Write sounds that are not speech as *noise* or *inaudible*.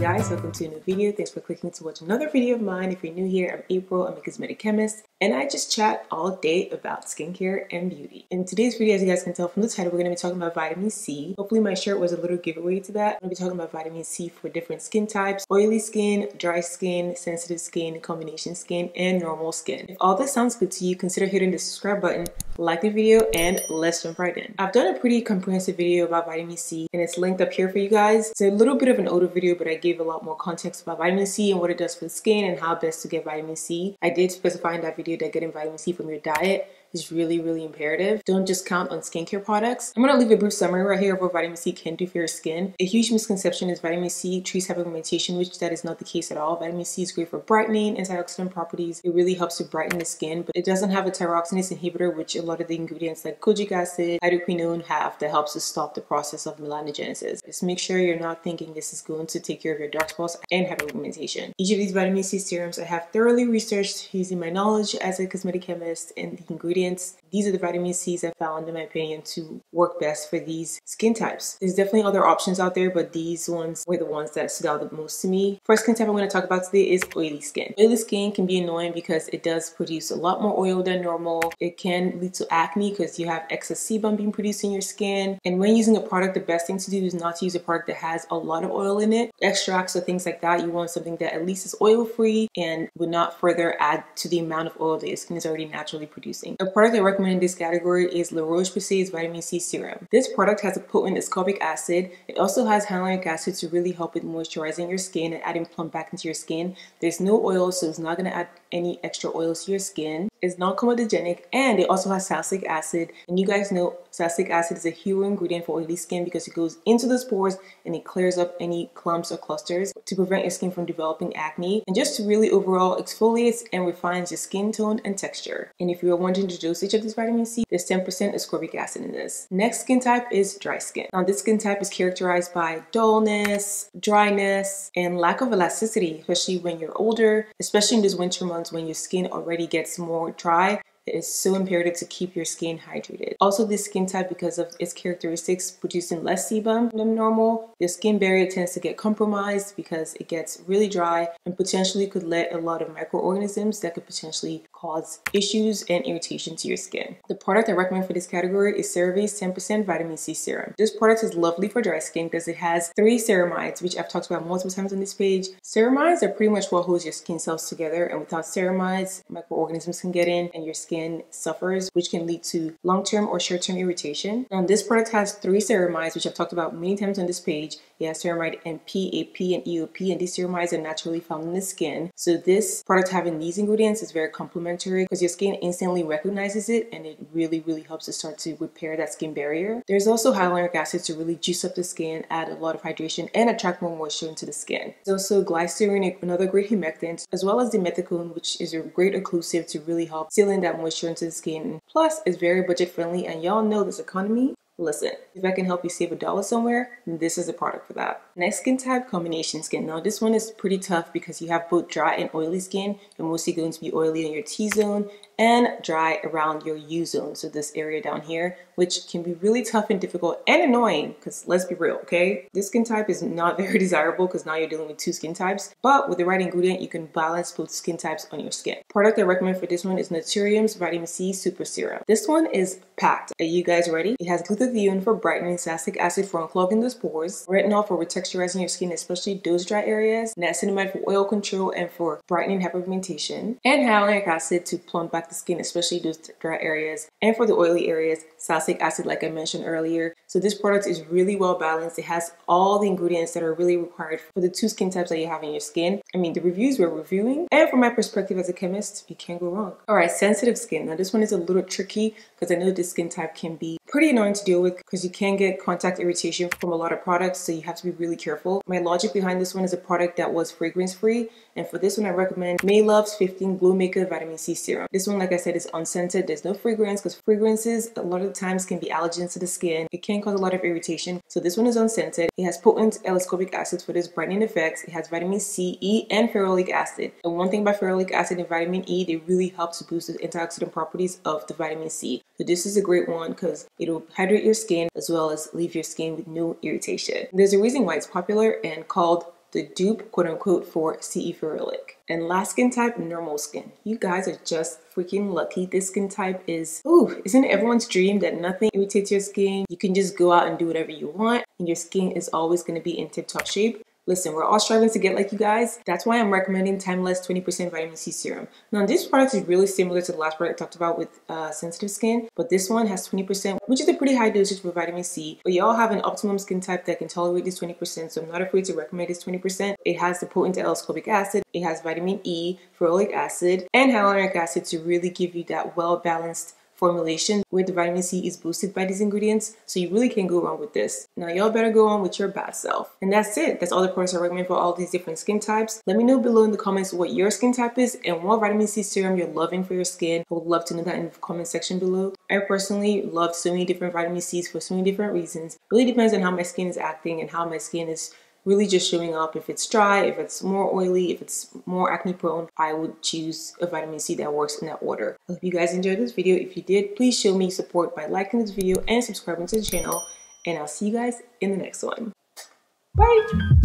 guys, welcome to a new video. Thanks for clicking to watch another video of mine. If you're new here, I'm April, I'm a cosmetic chemist, and I just chat all day about skincare and beauty. In today's video, as you guys can tell from the title, we're going to be talking about vitamin C. Hopefully my shirt was a little giveaway to that. I'm to be talking about vitamin C for different skin types, oily skin, dry skin, sensitive skin, combination skin, and normal skin. If all this sounds good to you, consider hitting the subscribe button, like the video, and let's jump right in. I've done a pretty comprehensive video about vitamin C, and it's linked up here for you guys. It's a little bit of an older video, but I gave a lot more context about vitamin C and what it does for the skin and how best to get vitamin C. I did specify in that video that getting vitamin C from your diet is really, really imperative. Don't just count on skincare products. I'm gonna leave a brief summary right here of what vitamin C can do for your skin. A huge misconception is vitamin C treats hyperpigmentation, which that is not the case at all. Vitamin C is great for brightening, antioxidant properties. It really helps to brighten the skin, but it doesn't have a tyrosinase inhibitor, which a lot of the ingredients like kojic acid, hydroquinone have that helps to stop the process of melanogenesis. Just make sure you're not thinking this is going to take care of your dark spots and hyperpigmentation. Each of these vitamin C serums I have thoroughly researched using my knowledge as a cosmetic chemist and the ingredients ingredients. These are the vitamin C's I found, in my opinion, to work best for these skin types. There's definitely other options out there, but these ones were the ones that stood out the most to me. First skin type I'm going to talk about today is oily skin. Oily skin can be annoying because it does produce a lot more oil than normal. It can lead to acne because you have excess sebum being produced in your skin. And when using a product, the best thing to do is not to use a product that has a lot of oil in it. Extracts or things like that, you want something that at least is oil free and would not further add to the amount of oil that your skin is already naturally producing. A product I recommend in this category is La Roche-Posay's Vitamin C Serum. This product has a potent ascorbic acid. It also has hyaluronic acid to really help with moisturizing your skin and adding plump back into your skin. There's no oil, so it's not going to add any extra oils to your skin. It's non-comedogenic and it also has salicylic acid. And you guys know salicylic acid is a hero ingredient for oily skin because it goes into the pores and it clears up any clumps or clusters to prevent your skin from developing acne and just to really overall exfoliates and refines your skin tone and texture. And if you're wondering the dosage of this vitamin C, there's 10% ascorbic acid in this. Next skin type is dry skin. Now this skin type is characterized by dullness, dryness, and lack of elasticity, especially when you're older, especially in these winter months when your skin already gets more dry it is so imperative to keep your skin hydrated. Also, this skin type, because of its characteristics producing less sebum than normal, your skin barrier tends to get compromised because it gets really dry and potentially could let a lot of microorganisms that could potentially cause issues and irritation to your skin. The product I recommend for this category is CeraVe's 10% Vitamin C Serum. This product is lovely for dry skin because it has three ceramides, which I've talked about multiple times on this page. Ceramides are pretty much what holds your skin cells together, and without ceramides, microorganisms can get in and your skin skin suffers, which can lead to long-term or short-term irritation. Now, this product has three ceramides, which I've talked about many times on this page. Has ceramide NP, AP, and EOP, and these ceramides are naturally found in the skin. So this product having these ingredients is very complementary because your skin instantly recognizes it and it really, really helps to start to repair that skin barrier. There's also hyaluronic acid to really juice up the skin, add a lot of hydration, and attract more moisture into the skin. There's also glycerin, another great humectant, as well as dimethicone, which is a great occlusive to really help seal in that moisture into the skin. Plus, it's very budget friendly, and y'all know this economy Listen, if I can help you save a dollar somewhere, this is a product for that. Next skin type, combination skin. Now this one is pretty tough because you have both dry and oily skin. You're mostly going to be oily in your T-zone and dry around your U-zone, so this area down here, which can be really tough and difficult and annoying because let's be real, okay? This skin type is not *laughs* very desirable because now you're dealing with two skin types, but with the right ingredient, you can balance both skin types on your skin. Product I recommend for this one is Naturium's Vitamin C Super Serum. This one is packed. Are you guys ready? It has glutathione for brightening, salicylic acid for unclogging those pores, retinol for retexturizing your skin, especially those dry areas, niacinamide for oil control and for brightening hyperpigmentation, and hyaluronic acid to plump back the skin, especially those dry areas, and for the oily areas, salicylic acid like I mentioned earlier. So this product is really well balanced. It has all the ingredients that are really required for the two skin types that you have in your skin. I mean, the reviews we're reviewing, and from my perspective as a chemist, you can't go wrong. All right, sensitive skin. Now this one is a little tricky because I know this skin type can be pretty annoying to deal with because you can get contact irritation from a lot of products, so you have to be really careful. My logic behind this one is a product that was fragrance free, and for this one I recommend Maelove's 15 Glow Maker Vitamin C Serum. This one, like I said, is unscented. There's no fragrance because fragrances a lot of times can be allergens to the skin. It can cause a lot of irritation. So this one is unscented. It has potent L-ascorbic acids for this brightening effects. It has vitamin C, E, and ferulic acid. And one thing about ferulic acid and vitamin E, they really help to boost the antioxidant properties of the vitamin C. So this is a great one because it'll hydrate your skin as well as leave your skin with no irritation. There's a reason why it's popular and called the dupe, quote unquote, for CE Ferulic. And last skin type, normal skin. You guys are just freaking lucky. This skin type is, ooh, isn't everyone's dream that nothing irritates your skin? You can just go out and do whatever you want and your skin is always gonna be in tip top shape. Listen, we're all striving to get like you guys. That's why I'm recommending Timeless 20% Vitamin C Serum. Now, this product is really similar to the last product I talked about with uh, sensitive skin, but this one has 20%, which is a pretty high dosage for vitamin C. But y'all have an optimum skin type that can tolerate this 20%, so I'm not afraid to recommend this 20%. It has the potent L-ascorbic acid, it has vitamin E, ferulic acid, and hyaluronic acid to really give you that well-balanced formulation where the vitamin C is boosted by these ingredients. So you really can't go wrong with this. Now y'all better go on with your bad self. And that's it. That's all the products I recommend for all these different skin types. Let me know below in the comments what your skin type is and what vitamin C serum you're loving for your skin. I would love to know that in the comment section below. I personally love so many different vitamin C's for so many different reasons. It really depends on how my skin is acting and how my skin is really just showing up. If it's dry, if it's more oily, if it's more acne prone, I would choose a vitamin C that works in that order. I hope you guys enjoyed this video. If you did, please show me support by liking this video and subscribing to the channel. And I'll see you guys in the next one. Bye!